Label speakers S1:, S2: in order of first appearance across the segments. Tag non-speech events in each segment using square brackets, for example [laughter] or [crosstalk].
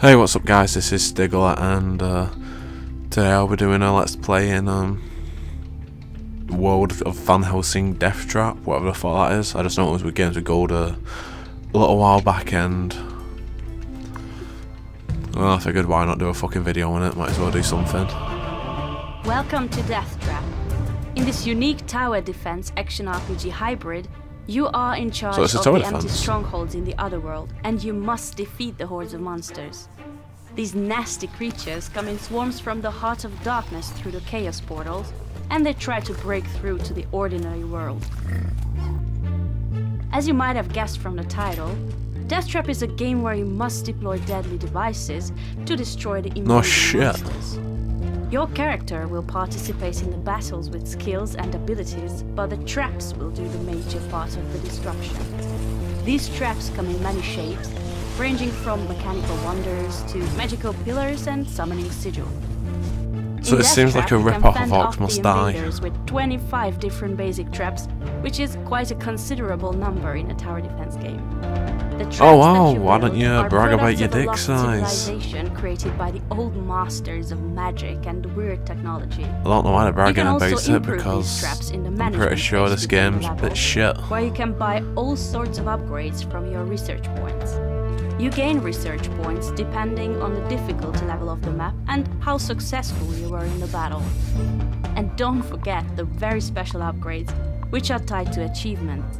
S1: Hey, what's up guys, this is Stigalet and uh, today I'll be doing a Let's Play in um, World of Van Helsing Death Trap, whatever the fuck that is. I just know it was with Games with Gold a little while back and well, I figured why not do a fucking video on it, might as well do something.
S2: Welcome to Death Trap. In this unique tower defense action RPG hybrid, you are in charge
S1: So
S2: of the empty strongholds in the other world, and you must defeat the hordes of monsters. These nasty creatures come in swarms from the heart of darkness through the chaos portals, and they try to break through to the ordinary world. As you might have guessed from the title, Death Trap is a game where you must deploy deadly devices to destroy the invading
S1: shit.
S2: monsters. Your character will participate in the battles with skills and abilities, but the traps will do the major part of the destruction. These traps come in many shapes, ranging from mechanical wonders to magical pillars and summoning sigil.
S1: So
S2: In
S1: it seems like a rip-off of Orcs Must Die.
S2: With 25 different basic traps, which is quite a considerable number in a tower defense game.
S1: Oh, wow, why don't you brag about your dick size?
S2: created by the old masters of magic and weird technology.
S1: I don't know why they're bragging about it because I'm pretty sure this game's a bit shit.
S2: Where you can buy all sorts of upgrades from your research points. You gain research points depending on the difficulty level of the map and how successful you were in the battle. And don't forget the very special upgrades, which are tied to achievements.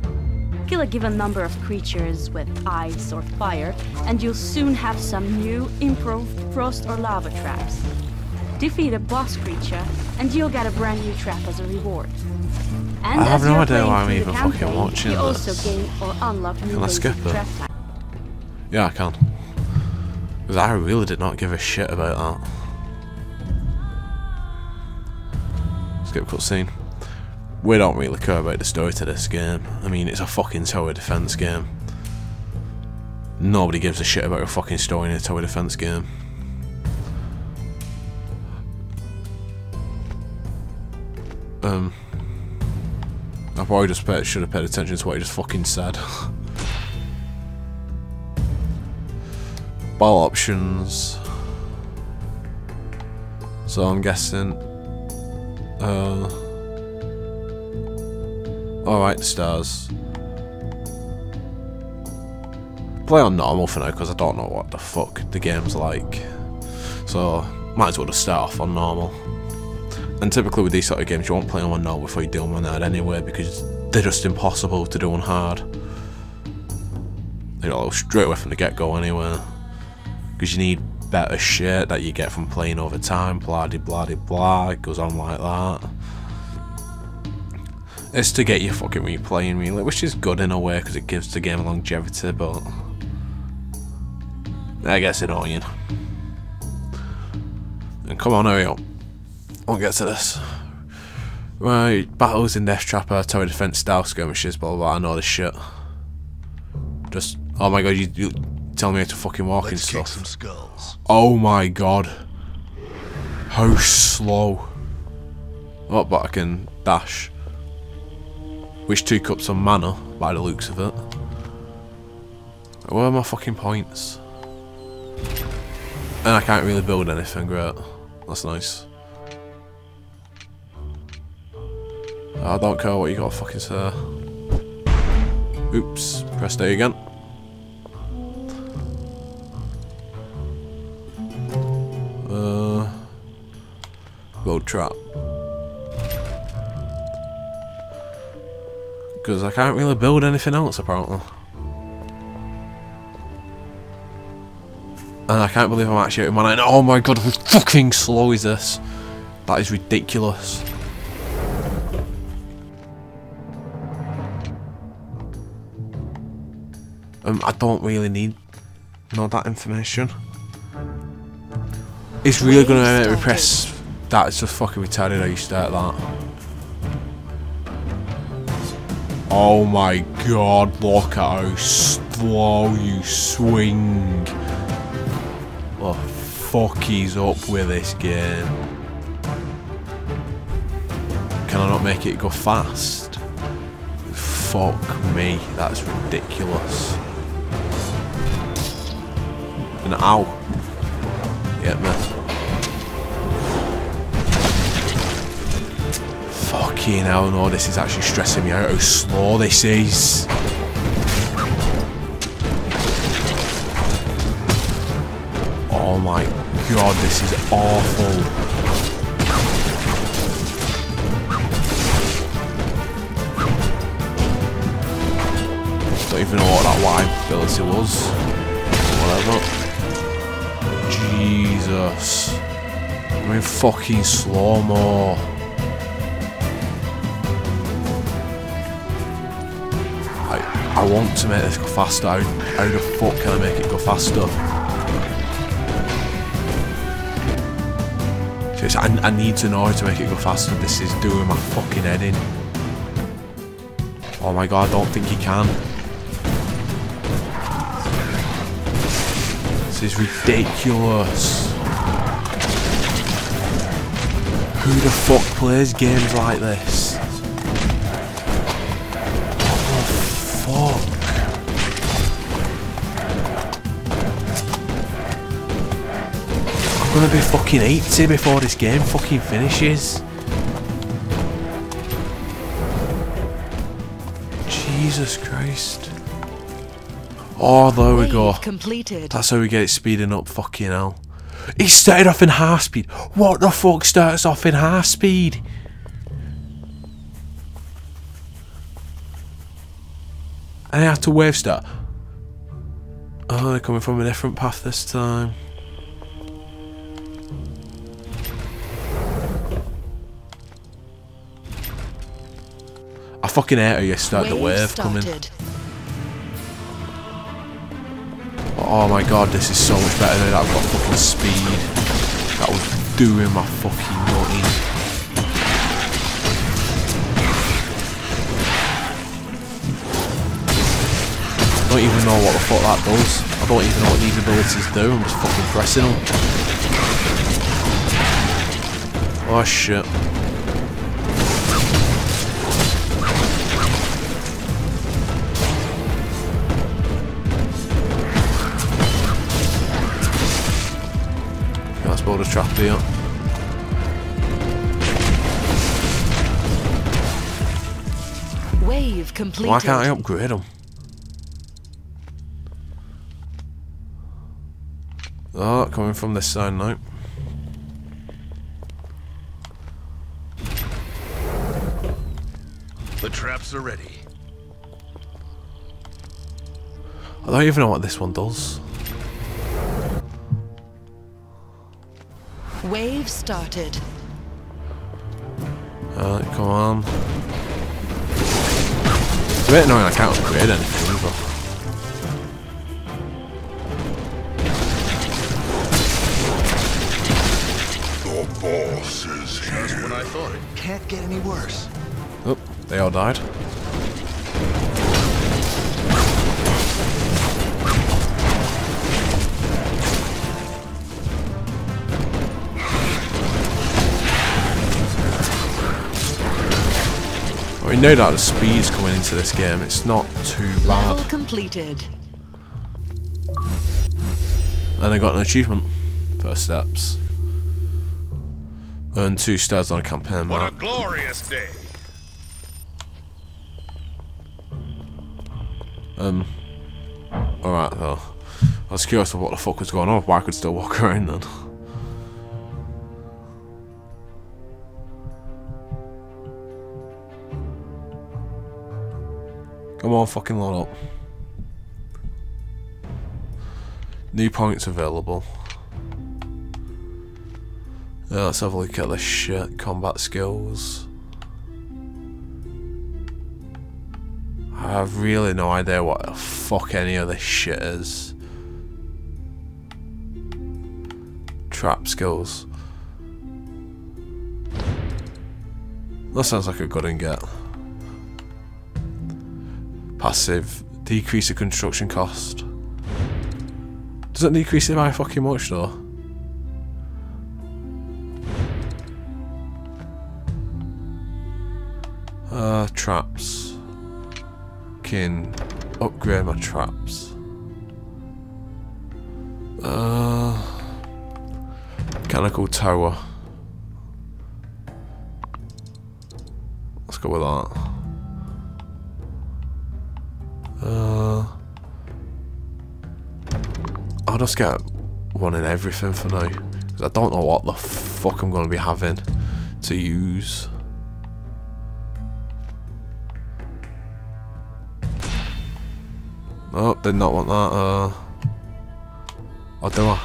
S2: Kill a given number of creatures with ice or fire, and you'll soon have some new, improved frost or lava traps. Defeat a boss creature, and you'll get a brand new trap as a reward. And
S1: I have no idea why I'm even fucking watching
S2: you also
S1: this.
S2: gain or unlock new
S1: Can I skip it? Yeah, I can. Because I really did not give a shit about that. Skip cutscene. We don't really care about the story to this game. I mean, it's a fucking tower defense game. Nobody gives a shit about a fucking story in a tower defense game. Um, I probably just should have paid attention to what he just fucking said. [laughs] Ball options. So I'm guessing. Uh. Alright, stars. Play on normal for now because I don't know what the fuck the game's like. So, might as well just start off on normal. And typically with these sort of games, you won't play them on normal before you do them on hard anyway because they're just impossible to do on hard. You know, straight away from the get go anyway. Because you need better shit that you get from playing over time, blah de blah de blah. It goes on like that. It's to get you fucking replaying really, which is good in a way because it gives the game longevity, but I guess it annoying. And come on, hurry up. I'll get to this. Right, battles in Death Trapper, uh, tower defense style skirmishes, blah blah blah. I know this shit. Just, oh my god, you, you tell me how to fucking walk and
S3: Let's kick
S1: stuff.
S3: some skulls.
S1: Oh my god. How slow. Oh, but I can dash. Which two cups of mana, by the looks of it. Where are my fucking points? And I can't really build anything, great. That's nice. I don't care what you got to fucking say. Oops, press A again. Trap. Because I can't really build anything else apparently. And I can't believe I'm actually out of mana. Oh my god, how fucking slow is this? That is ridiculous. Um, I don't really need know that information. It's really gonna make me press. That's just fucking retarded how you start that. Oh my god, look at how slow you swing. What the fuck is up with this game? Can I not make it go fast? Fuck me, that's ridiculous. And ow. Get me. Fucking hell, no, this is actually stressing me out how slow this is. Oh my god, this is awful. Don't even know what that Y ability was. Whatever. Jesus. I'm in fucking slow-mo. Want to make this go faster. How, how the fuck can I make it go faster? I, I need to know how to make it go faster. This is doing my fucking head in. Oh my god, I don't think you can. This is ridiculous. Who the fuck plays games like this? Gonna be fucking 80 before this game fucking finishes. Jesus Christ. Oh, there we go.
S3: Completed.
S1: That's how we get it speeding up, fucking hell. He started off in half speed. What the fuck starts off in half speed? And I have to wave start. Oh, they're coming from a different path this time. Fucking hate how you start the wave coming. Oh my god, this is so much better now that I've got fucking speed. That was doing my fucking nutting. I don't even know what the fuck that does. I don't even know what these abilities do. I'm just fucking pressing them. Oh shit. Trap here.
S3: Wave completed.
S1: Why can't I upgrade them? Oh, coming from this side now.
S4: The traps are ready.
S1: I don't even know what this one does.
S3: Wave started.
S1: Alright, come on. It's a bit annoying I can't upgrade anything either.
S4: The boss is here. Just when I thought it can't get any worse.
S1: Oh, they all died. We know that the speed's coming into this game, it's not too
S3: Level
S1: bad.
S3: completed.
S1: And I got an achievement. First steps. Earn two stars on a campaign map.
S4: What a glorious day.
S1: Um. Alright though. I was curious of what the fuck was going on, why I could still walk [laughs] around then. Come on, fucking load up. New points available. Yeah, let's have a look at this shit. Combat skills. I have really no idea what the fuck any of this shit is. Trap skills. That sounds like a good and get. Passive. Decrease the construction cost. Does it decrease it by fucking much though? Uh, traps. Can upgrade my traps. Uh, Mechanical tower. Let's go with that. Just get one in everything for now. Because I don't know what the fuck I'm going to be having to use. Oh, did not want that. Uh, or do I?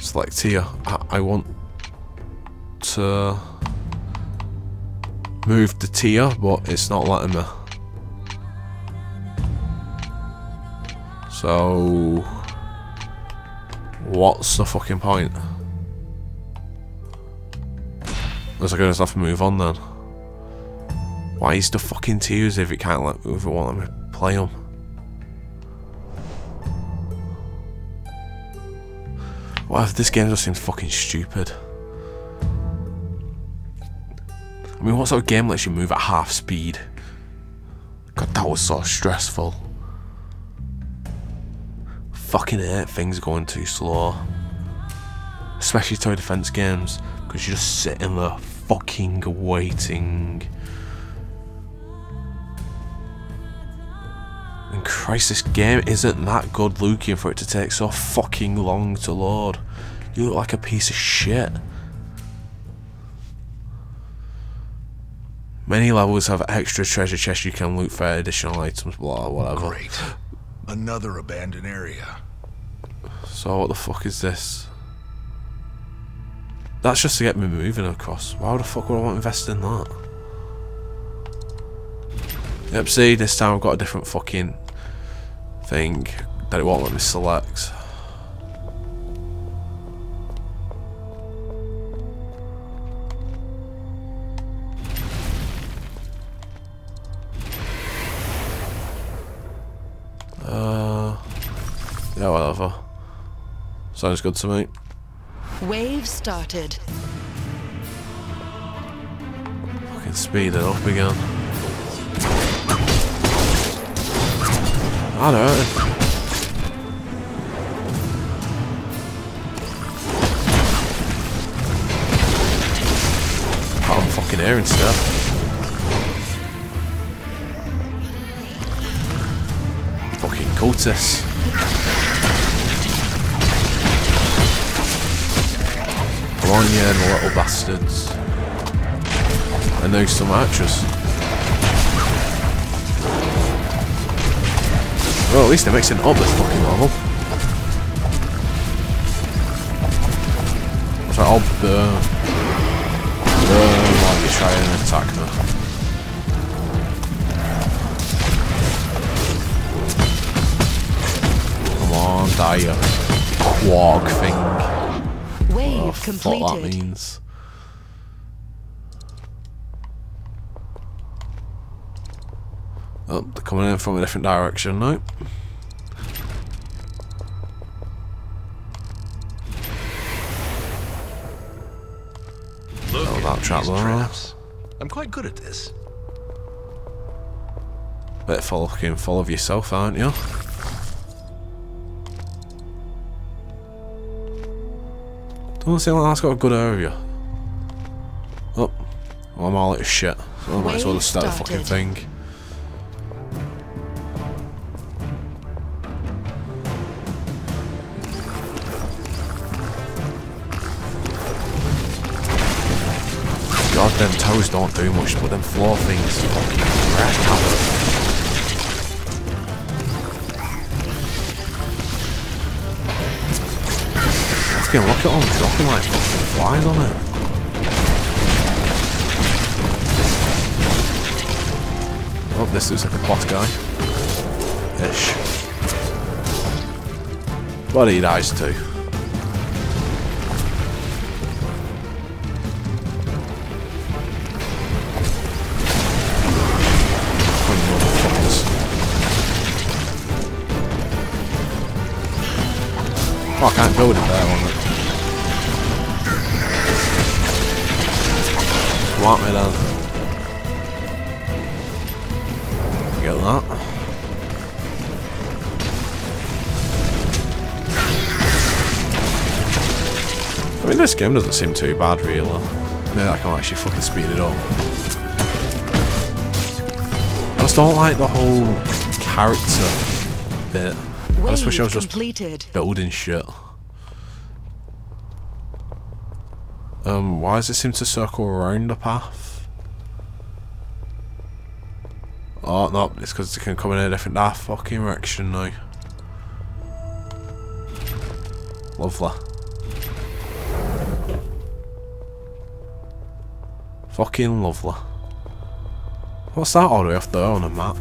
S1: Select here. I, I want to move the tier, but it's not letting me. So, what's the fucking point? Is I just have to move on then? Why is the fucking tears if it can't let if it me play them? What if this game just seems fucking stupid? I mean, what sort of game lets you move at half speed? God, that was so stressful. Fucking hate things are going too slow. Especially tower defense games, because you're just sitting there fucking waiting. And Christ, this game isn't that good looking for it to take so fucking long to load. You look like a piece of shit. Many levels have extra treasure chests you can loot for additional items, blah, whatever.
S4: Great. Another abandoned area.
S1: So what the fuck is this? That's just to get me moving across. Why the fuck would I want to invest in that? Yep, see, this time I've got a different fucking thing that it won't let me select. Sounds good to me.
S3: Wave started.
S1: Fucking speed it up again. I know. Oh, I'm fucking air and stuff. Fucking cultists. Come on, you little bastards. I know some actress. Well, at least they're mixing up this fucking level. So I'll burn. Burn while you try and attack me. Come on, die you quag thing.
S3: Wave
S1: Oh, fuck that means. Oh, they're coming in from a different direction now.
S4: Look
S1: Oh,
S4: at
S1: that trap
S4: traps. I'm quite good at this.
S1: Bit fucking full of yourself, aren't you? Doesn't seem like that's got a good area. Oh, well, I'm all out of shit. So I might as well just start the fucking thing. God, them toes don't do much, but them floor things fucking havoc. Fucking look at them dropping like fucking flies on it. Oh, this looks like a boss guy. Ish. But he dies too. Oh, I can't build it there on it. Want me then? Get that. I mean, this game doesn't seem too bad, really. Maybe I can actually fucking speed it up. I just don't like the whole character bit. I just wish I was just
S3: completed.
S1: building shit. Um, why does it seem to circle around the path? Oh, no, it's because it can come in a different ah, fucking direction now. Lovely. Fucking lovely. What's that all the way off there on the map?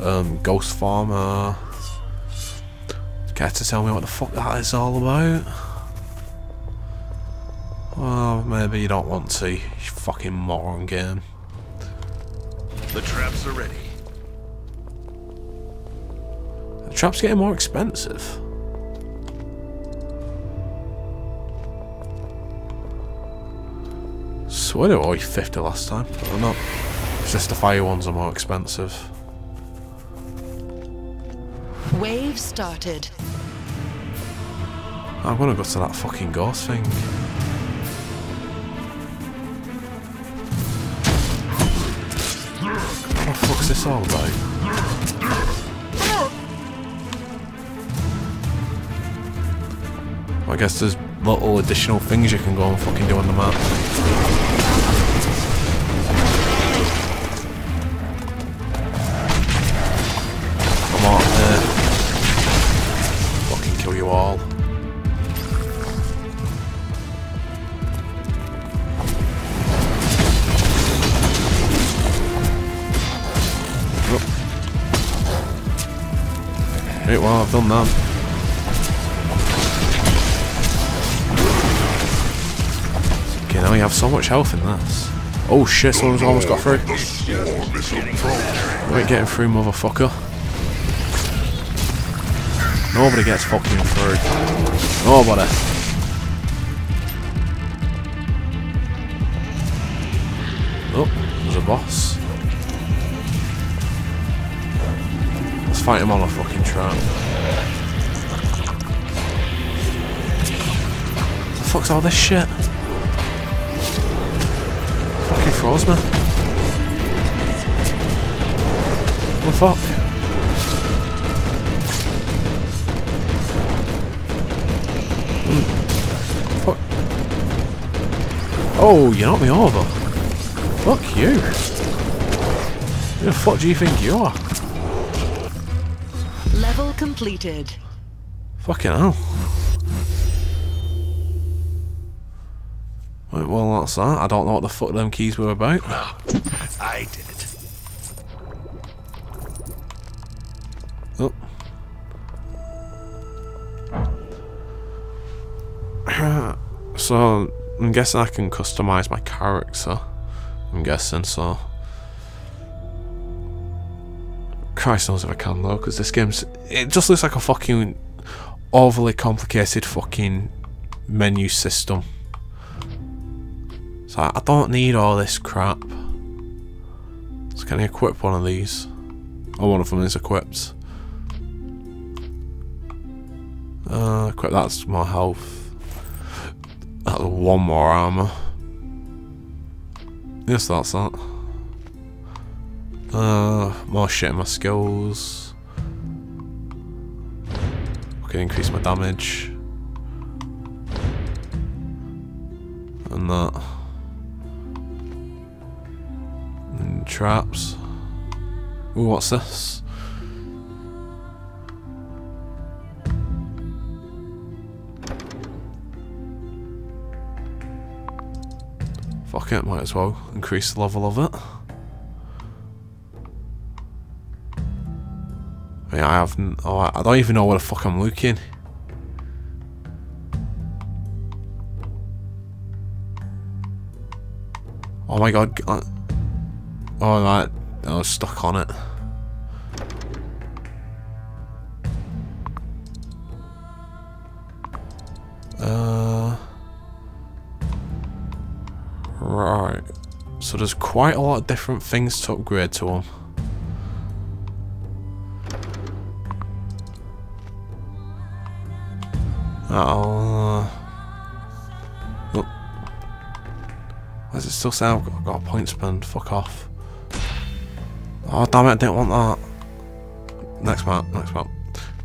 S1: Um, Ghost Farmer. Care to tell me what the fuck that is all about? Well, maybe you don't want to, you fucking moron game.
S4: The traps are ready.
S1: The trap's getting more expensive. Swear were only 50 last time. Or not. It's just the fire ones are more expensive.
S3: Wave started.
S1: I'm gonna go to that fucking ghost thing. What the fuck's this all about? I guess there's little additional things you can go and fucking do on the map. That. Okay, now we have so much health in this. Oh shit, someone's almost got through. Right, getting through, motherfucker. Nobody gets fucking through. Nobody. Oh, there's a boss. Let's fight him on a fucking trap. Fuck's all this shit? Fucking froze me. What the fuck? Hmm. Fuck. Oh, you knocked me over. Fuck you. Who the fuck do you think you are?
S3: Level completed.
S1: Fucking hell. Right, well, that's that. I don't know what the fuck them keys were about.
S4: I did it.
S1: Oh. [sighs] so, I'm guessing I can customize my character. I'm guessing, so. Christ knows if I can though, because this game's. It just looks like a fucking overly complicated fucking menu system. So I don't need all this crap. So can I equip one of these? Oh, one of them is equipped. Uh, equip that's more health. That's one more armor. Yes, that's that. Uh, more shit in my skills. Okay, increase my damage. And that. Traps. Ooh, what's this? Fuck it, might as well increase the level of it. I mean, I haven't. Oh, I don't even know where the fuck I'm looking. Oh my god. Uh, Oh, right. I was stuck on it. Uh. Right. So there's quite a lot of different things to upgrade to them. I'll... Uh, oh. Why does it still say I've got, I've got a point spend? Fuck off. Oh damn it, I didn't want that. Next map, next map.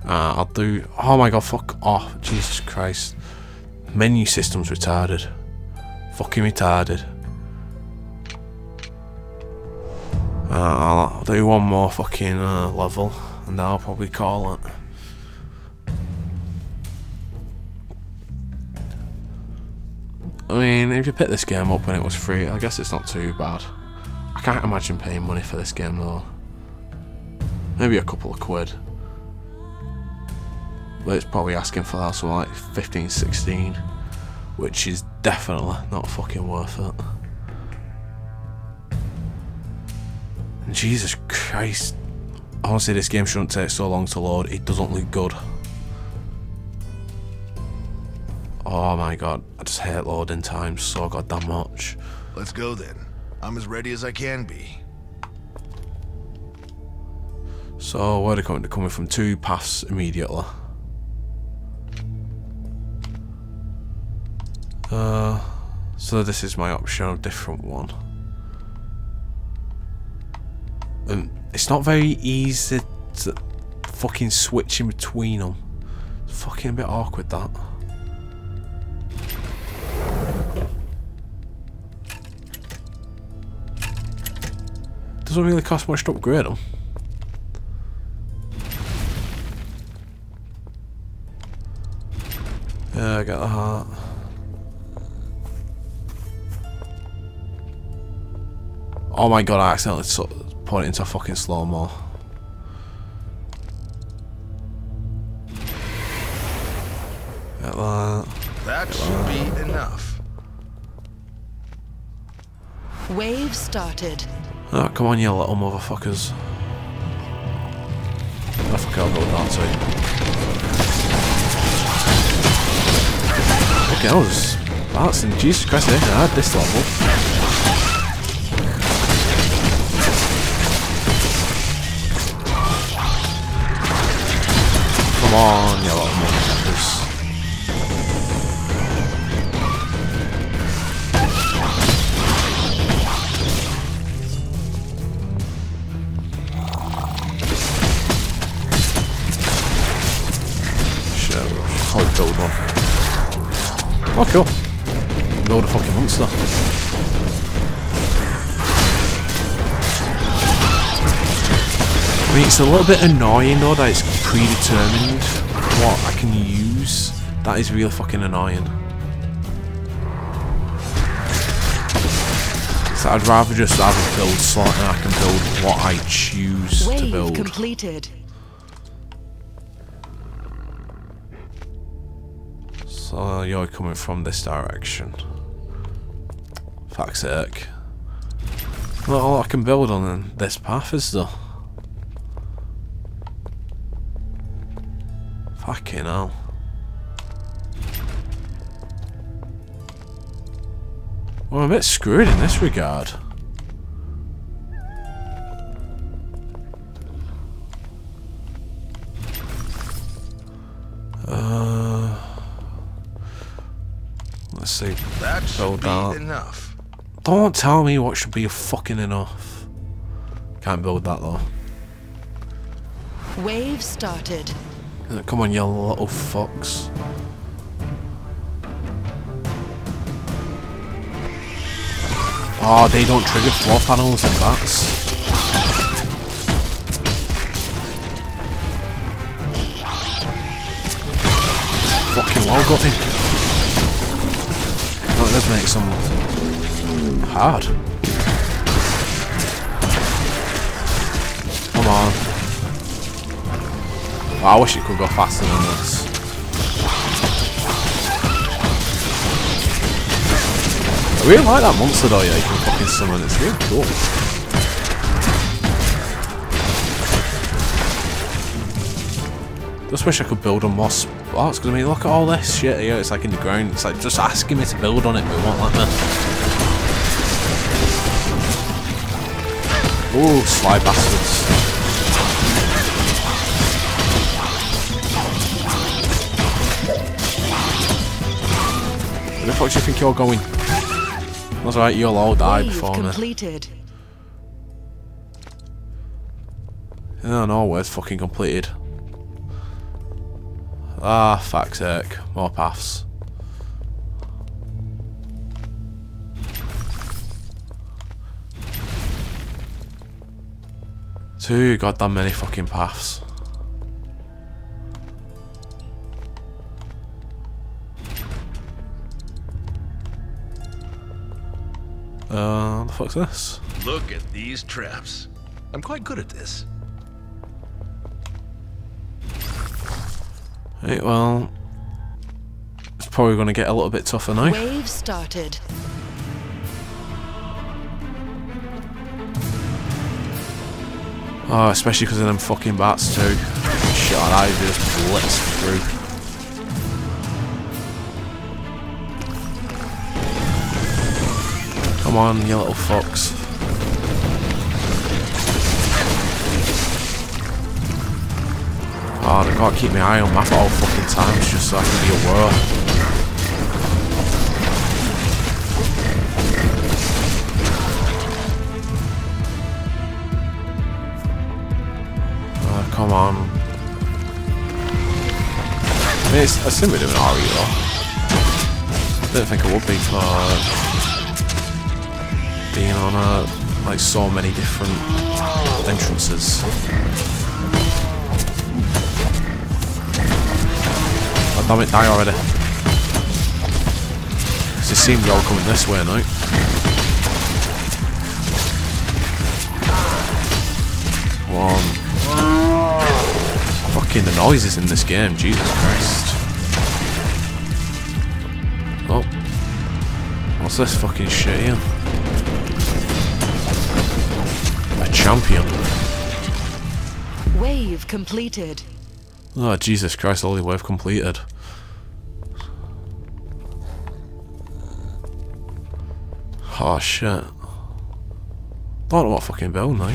S1: Uh, I'll do... Oh my god, fuck off. Jesus Christ. Menu system's retarded. Fucking retarded. Uh, I'll do one more fucking uh, level and I'll probably call it. I mean, if you pick this game up when it was free, I guess it's not too bad. Can't imagine paying money for this game though. Maybe a couple of quid. But it's probably asking for that, so like 15, 16. Which is definitely not fucking worth it. Jesus Christ. Honestly, this game shouldn't take so long to load. It doesn't look good. Oh my god, I just hate loading times so goddamn much.
S4: Let's go then. I'm as ready as I can be.
S1: So, where are they coming? They're coming from two paths immediately. Uh, so this is my option of different one. Um, it's not very easy to fucking switch in between them. It's fucking a bit awkward that. Doesn't really cost much to upgrade them. Yeah, I got the heart. Oh my god, I accidentally put it into fucking slow-mo. Get that.
S4: That should be enough.
S3: Wave started.
S1: Oh, come on, you little motherfuckers. I go with that too. Okay, I was bouncing. Jesus Christ, I had this level. Come on, you little motherfuckers. Oh cool. Build a fucking monster. I mean, it's a little bit annoying though that it's predetermined what I can use. That is really fucking annoying. So I'd rather just have a build slot and I can build what I choose
S3: Wave
S1: to build.
S3: completed.
S1: So you're coming from this direction. Fuck's sake. Not all I can build on this path is though. Fucking hell. Well, I'm a bit screwed in this regard. Uh, let's see.
S4: That should
S1: Build
S4: be
S1: that.
S4: enough.
S1: Don't tell me what should be fucking enough. Can't build that though.
S3: Wave started.
S1: Come on, you little fucks. Oh, they don't trigger floor panels and bats. Fucking well got him. Does make some hard. Come on. Oh, I wish it could go faster than this. I really like that monster though, yeah, you can fucking summon, it's really cool. Just wish I could build on more spots, because I mean, look at all this shit here, it's like in the ground, it's like just asking me to build on it, but it won't let me. Ooh, sly bastards. Where the fuck do you think you're going? That's right, you'll all die
S3: Wave
S1: before me.
S3: completed.
S1: Oh, no, no, where's fucking completed? Ah, fuck's sake. More paths. Too goddamn many fucking paths. Uh, the fuck's this?
S5: Look at these traps. I'm quite good at this.
S1: Right, well, it's probably going to get a little bit tougher now.
S3: Wave started.
S1: Oh, especially because of them fucking bats too. Shit, I just blitzed through. Come on, you little fucks. Ah, oh, I've got to keep my eye on map at all fucking times just so I can be aware. Oh, come on. I mean, it's a similar to an RE though. I don't think it would be for being on a, like so many different entrances. Damn it, die already. 'Cause it seems all coming this way now. One. Fucking the noises in this game, Jesus Christ. Oh. What's this fucking shit here? A champion.
S3: Wave completed.
S1: Oh, Jesus Christ, only wave completed. Oh, shit. Don't know what fucking build now.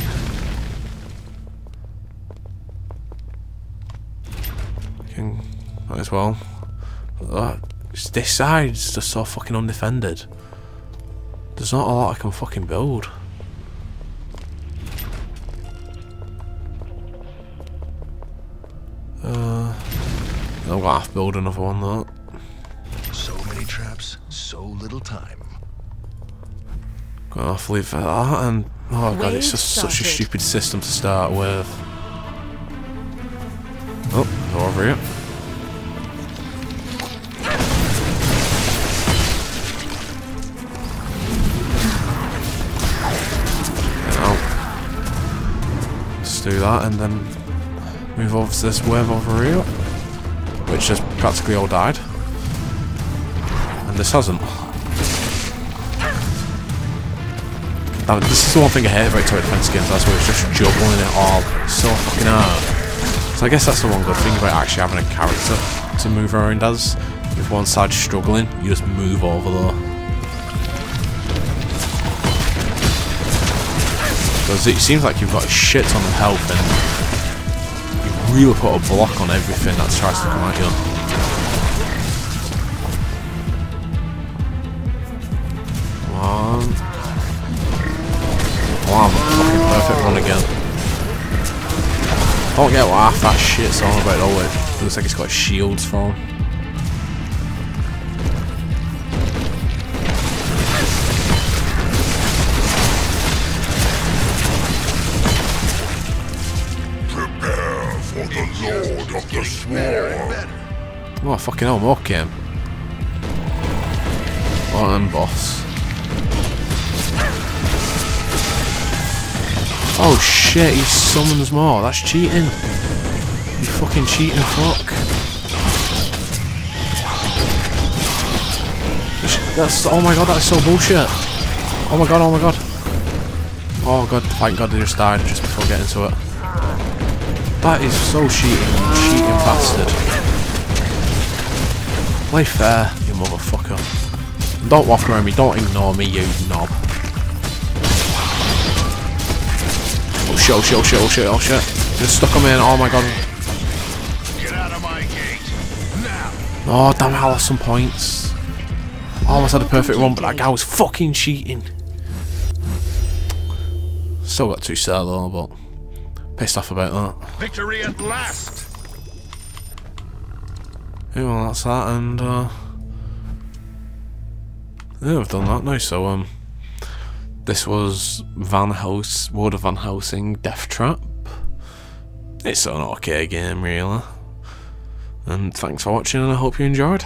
S1: Fucking, might as well. Uh, this side's just so fucking undefended. There's not a lot I can fucking build. Uh, I'm gonna have to build another one though.
S5: So many traps, so little time.
S1: Have to leave that and oh god, it's just such a stupid system to start with. Oh, go over here. Do that and then move over to this wave over here, which has practically all died, and this hasn't. Now, this is the one thing I hate about tower defense games, that's where it's just juggling it all so fucking hard. So I guess that's the one good thing about actually having a character to move around as. If one side's struggling, you just move over there. Because it seems like you've got a shit ton of health and you really put a block on everything that tries to come at you. Come on. Wow, I'm a fucking perfect run again. I don't get what half that shit's on about though. It looks like it's got shields for him.
S4: Prepare for the Lord of the Swarm.
S1: Oh, fucking hell, more came. Oh, and boss. Oh shit, he summons more. That's cheating. You fucking cheating fuck. That's, oh my god, that's so bullshit. Oh my god, oh my god. Oh god, thank god they just died just before getting to it. That is so cheating, cheating bastard. Play fair, you motherfucker. Don't walk around me, don't ignore me, you knob. Shit, oh shit, oh shit, oh shit, oh shit. Just stuck him in, oh my god.
S5: Get out of my gate. Now.
S1: Oh damn it, I lost some points. I Almost had a perfect run, but that guy was fucking cheating. Still got two star though, but pissed off about that.
S4: Victory at last!
S1: Yeah, well, that's that, and uh, yeah, I've done that now. So um, this was Van House, World of Van Helsing, Death Trap. It's an okay game, really. And thanks for watching, and I hope you enjoyed.